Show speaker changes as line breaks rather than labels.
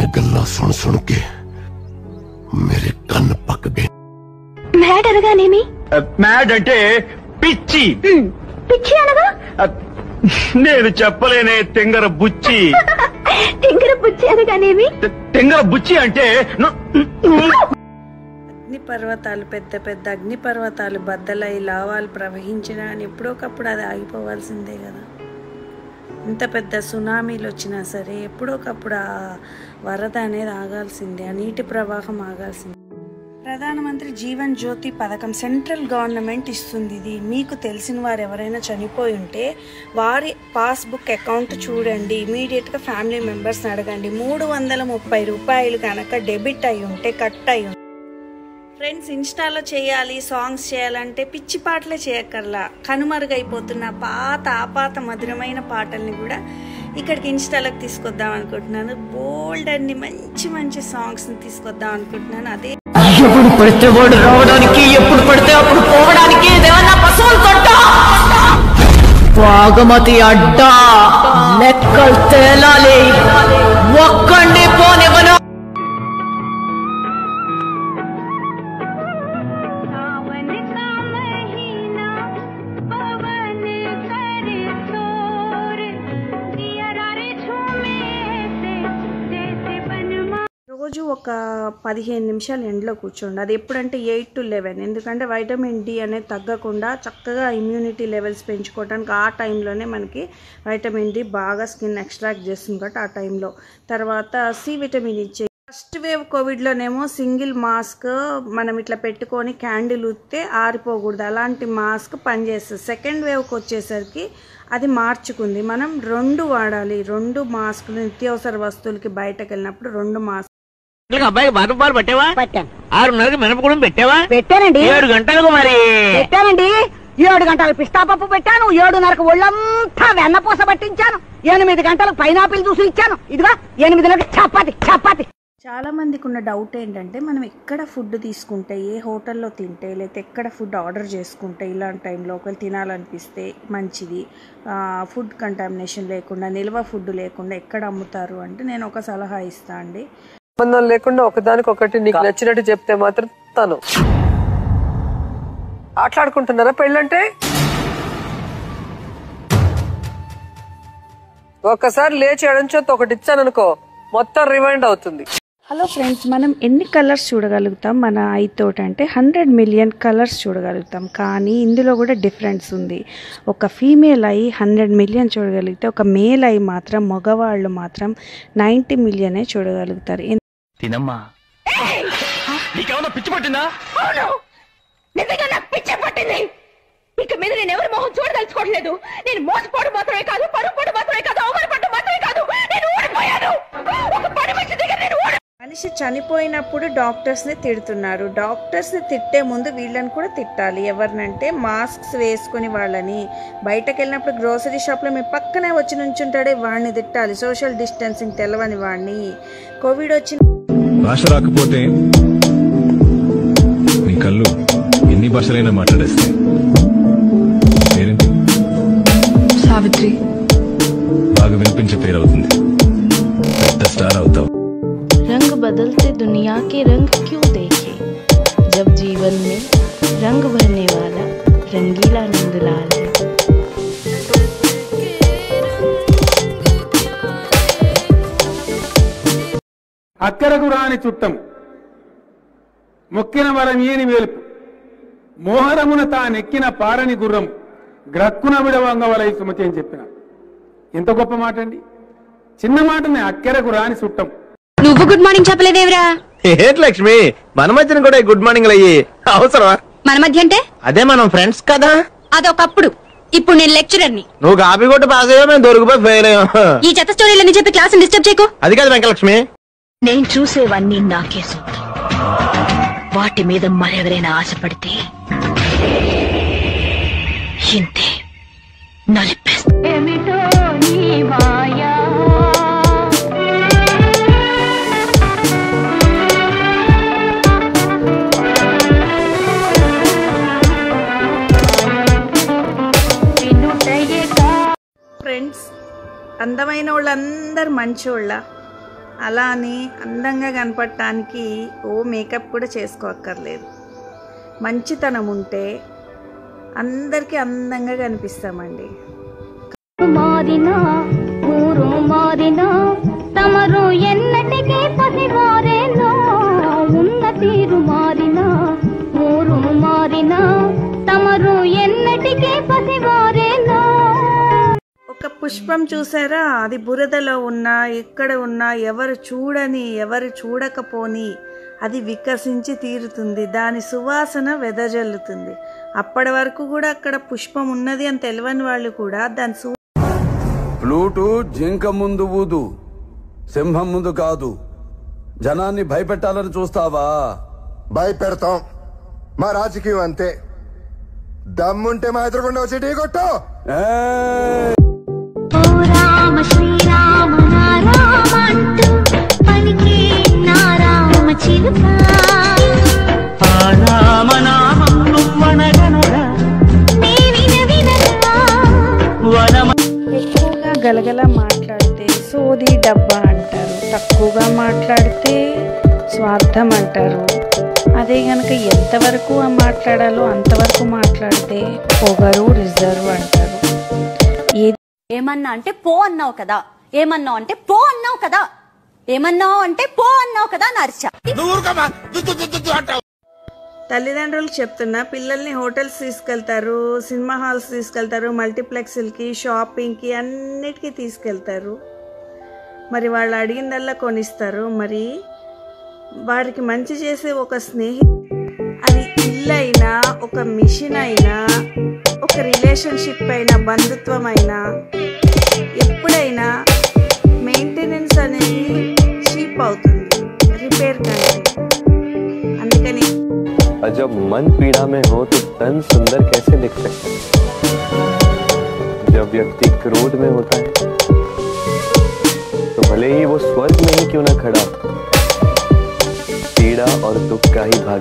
ਮੈਂ ਗੱਲਾਂ ਸੁਣ ਸੁਣ ਕੇ ਮੇਰੇ ਕੰਨ ਪੱਕ ਗਏ।
మ్యాడ్ అనగానేమి
మ్యాడ్ అంటే పిచ్చి
పిచ్చి అనగా
నేను చెప్పలేనే తెంగర బుచ్చి
తింగర బుచ్చి అనగానేమి
తెంగర బుచ్చి అంటే
అగ్ని పర్వతాలు పెద్ద పెద్ద అగ్ని పర్వతాలు బద్దలై లావాలు ప్రవహించినా అని ఎప్పుడోకప్పుడు అది ఆగిపోవాల్సిందే కదా। ఎంత పెద్ద సునామీలు వచ్చినా సరే ఎప్పుడోకప్పుడు ఆ వరద అనేది ఆగాల్సిందే ఆ నీటి ప్రవాహం ఆగాల్సిందే. ప్రధానమంత్రి జీవన్ జ్యోతి పథకం సెంట్రల్ గవర్నమెంట్ ఇస్తుంది ఇది. మీకు తెలిసిన వారు ఎవరైనా చనిపోయి ఉంటే వారి పాస్బుక్ అకౌంట్ చూడండి ఇమీడియట్గా ఫ్యామిలీ మెంబర్స్ని అడగండి. మూడు వందల ముప్పై రూపాయలు కనుక డెబిట్ అయి ఉంటే కట్ అయి ఉంటే ఫ్రెండ్స్ ఇన్స్టాలో చేయాలి సాంగ్స్ చేయాలంటే పిచ్చి పాటలే చేయక్కర్లా. కనుమరుగైపోతున్న పాత ఆపాత మధురమైన పాటల్ని కూడా ఇక్కడికి ఇన్స్టాలోకి తీసుకొద్దాం అనుకుంటున్నాను. బోల్డ్ అన్ని మంచి మంచి సాంగ్స్ని తీసుకొద్దాం అనుకుంటున్నాను. అదే
ఎప్పుడు పడితే వాడు రావడానికి ఎప్పుడు పడితే అప్పుడు పోవడానికి బాగమతి అడ్డా లెక్కలు తేలాలి.
రోజు ఒక పదిహేను నిమిషాలు ఎండలో కూర్చోండి. అది ఎప్పుడంటే ఎయిట్ టు లెవెన్. ఎందుకంటే వైటమిన్ డి అనేది తగ్గకుండా చక్కగా ఇమ్యూనిటీ లెవెల్స్ పెంచుకోవడానికి ఆ టైంలోనే మనకి వైటమిన్ డి బాగా స్కిన్ ఎక్స్ట్రాక్ట్ చేస్తుంది కాబట్టి ఆ టైంలో. తర్వాత సి విటమిన్ ఇచ్చే ఫస్ట్ వేవ్ కోవిడ్లోనేమో సింగిల్ మాస్క్ మనం ఇట్లా పెట్టుకొని క్యాండిల్ ఉత్తే ఆరిపోకూడదు. అలాంటి మాస్క్ పనిచేస్తుంది. సెకండ్ వేవ్కి వచ్చేసరికి అది మార్చుకుంది. మనం రెండు వాడాలి. రెండు మాస్కులు నిత్యావసర వస్తువులకి బయటకు వెళ్ళినప్పుడు రెండు మాస్క్
అబ్బాయికి బాదం పాలు పట్టావా?
పట్టాను.
ఆరున్నరకి మినపగుడం పెట్టావా?
పెట్టానండి.
ఏడు గంటలకు మరి.
పెట్టానండి. ఏడు గంటలకు పిస్తా పప్పు పెట్టాను. ఏడున్నరకు ఒళ్ళంతా వెన్నపూస పట్టించాను. ఎనిమిది గంటలకు పైనాపిల్ జ్యూస్ ఇచ్చాను. ఇదిగా ఎనిమిదిన్నరకు చపాతి చపాతి.
చాలా మందికి ఉన్న డౌట్ ఏంటంటే మనం ఎక్కడ ఫుడ్ తీసుకుంటే ఏ హోటల్లో తింటే లేకపోతే ఎక్కడ ఫుడ్ ఆర్డర్ చేసుకుంటే ఇలాంటి టైంలో ఒకవేళ తినాలనిపిస్తే మంచిది. ఆ, ఫుడ్ కంటామినేషన్ లేకుండా నిల్వ ఫుడ్ లేకుండా ఎక్కడ అమ్ముతారు అంటే నేను ఒక సలహా ఇస్తా అండి.
సంబంధం లేకుండా ఒకదానికొకటి నీకు నచ్చినట్టు చెప్తే మాత్రం తను. ఆటలాడుకుంటున్నారా పెళ్ళంటే? ఒక్కసారి లేచి ఎడంచొత్తు ఒకటి ఇచ్చాననుకో మొత్తం రివైండ్ అవుతుంది.
హలో ఫ్రెండ్స్ మనం ఎన్ని కలర్స్ చూడగలుగుతాం? మన ఐ తోటి అంటే హండ్రెడ్ మిలియన్ కలర్స్ చూడగలుగుతాం. కానీ ఇందులో కూడా డిఫరెన్స్ ఉంది. ఒక ఫీమేల్ ఐ హండ్రెడ్ మిలియన్ చూడగలిగితే ఒక మేల్ ఐ మాత్రం మగవాళ్ళు మాత్రం నైంటీ మిలియనే చూడగలుగుతారు.
తినమ్మా. నీకేమన్నా పిచ్చి పట్టిందా?
నిజంగా నాకు పిచ్చే పట్టింది. ఇక మీద నేను ఎవరి మొహం చూడదలుచుకోవట్లేదు. నేను మోసపోవడం మాత్రమే కాదు పరుపుడు మాత్రమే కాదు అవమానపడడం మాత్రమే కాదు. నేను ఓడిపోయాను. ఒక పని మనిషి దగ్గర నేను
మనిషి చనిపోయినప్పుడు డాక్టర్స్ని తిడుతున్నారు. డాక్టర్స్ని తిట్టే ముందు వీళ్ళని కూడా తిట్టాలి. ఎవరినంటే మాస్క్స్ వేసుకుని వాళ్ళని. బయటకు వెళ్ళినప్పుడు గ్రోసరీ షాప్లో మీ పక్కనే వచ్చి నుంచుంటాడే వాడిని తిట్టాలి. సోషల్ డిస్టెన్సింగ్ తెలవని వాడిని కోవిడ్ వచ్చిన
భాష రాకపోతే నీ కళ్ళు ఎన్ని భాషలైనా మాట్లాడేస్తాయి. పేరేంటి?
సావిత్రి.
బాగా వినిపించే పేరు అవుతుంది. పెద్ద స్టార్ అవుతావు.
రంగు బదల్తే దునియా కే రంగ్ క్యూ దేఖే? జబ్ జీవన్ మే రంగ్ భరనే వాలా రంగీలా నందలాల్?
అక్కరకు రాని చుట్టం మొక్కిన వరమేని వేలుపు మోహరమున తానెక్కిన పారని గుర్రం గ్రక్కున విడవంగవలై సుమతి అని చెప్పిన. ఎంత గొప్ప మాట అండి చిన్న మాటనే అక్కరకు రాని చుట్టం.
నువ్వు గుడ్ మార్నింగ్ చెప్పలేదేవరా?
ఏంటి లక్ష్మి మన మధ్యన కూడా గుడ్ మార్నింగ్ అయ్యి అవసరమా?
మన మధ్య అంటే?
అదే మనం ఫ్రెండ్స్ కదా?
అదొకప్పుడు. ఇప్పుడు నేను లెక్చరర్ని
నువ్వు కాపీ కొట్టి పాస్ అయ్యా మేము దొరికిపోయి ఫెయిల్ అయ్యాం.
ఈ చెత్త స్టోరీలని చెప్పి క్లాస్ డిస్టర్బ్ చేయకు.
అది కాదు వెంకలక్ష్మి.
నేను చూసేవన్నీ నాకే సొంతం. వాటి మీద మరెవరైనా ఆశపడితే ఇంతే నలిపేస్తా.
ఫ్రెండ్స్ అందమైన వాళ్ళందరూ మంచోళ్ళ. అలా అని అందంగా కనపడటానికి ఓ మేకప్ కూడా చేసుకోక్కర్లేదు. మంచితనం ఉంటే అందరికీ అందంగా కనిపిస్తామండి.
మారినా ఊరు మారినా తమరు ఎన్నటికీ పసివారేనా? ఉన్న తీరు మారినా ఊరు మారినా తమరు ఎన్నటికీ పసివారేనో?
పుష్పం చూసారా? అది బురదలో ఉన్నా ఎక్కడ ఉన్నా ఎవరు చూడని ఎవరు చూడకపోని అది వికసించి తీరుతుంది. దాని సువాసన వెదజల్లుతుంది. అప్పటి వరకు కూడా అక్కడ పుష్పం ఉన్నది అని తెలియని వాళ్ళు కూడా దాని సు
ప్లూటు జింక ముందు ఊదు సింహం ముందు కాదు. జనాన్ని భయపెట్టాలని చూస్తావా?
భయపెడతాం. మా రాజకీయం అంతే. దమ్ముంటే మా ఎదురుకుండా వచ్చి ఢీ కొట్టు.
రామ శ్రీరామ నా రామ అంటూ పలికే నా రామ చిలుక.
రామనామం నువ్వనగనురా
నీ విన వినగా
ఎక్కువగా గలగల మాట్లాడితే సోది డబ్బా అంటారు. తక్కువగా మాట్లాడితే స్వార్థం అంటారు. అదే గనక ఎంతవరకు మాట్లాడాలో అంతవరకు మాట్లాడితే పొగరు రిజర్వ్ అంటారు. ఏది
ఏమన్నా అంటే పో అన్నావు కదా. ఏమన్నావు అంటే పో అన్నావు కదా. ఏమన్నావు అంటే పో అన్నావు కదా అని అరిచా.
తల్లిదండ్రులకు చెప్తున్నా పిల్లల్ని హోటల్స్ తీసుకెళ్తారు సినిమా హాల్స్ తీసుకెళ్తారు మల్టీప్లెక్స్లకి షాపింగ్కి అన్నిటికీ తీసుకెళ్తారు. మరి వాళ్ళు అడిగిందల్లా కొనిస్తారు. మరి వారికి మంచి చేసే ఒక స్నేహి అది ఇల్లు అయినా ఒక మిషన్ అయినా రిలేషన్షిప్ అయినా బంధుత్వం అయినా ఎప్పుడైనా మెయింటెనెన్స్ అనేది చీప్ అవుతుంది రిపేర్ కంటే అందుకని
और जब मन पीड़ा में हो तो तन सुंदर कैसे दिख सकता है जब व्यक्ति क्रोध में होता है तो भले ही वो स्वर्ग में ही क्यों ना खड़ा पीड़ा और दुख का ही भाग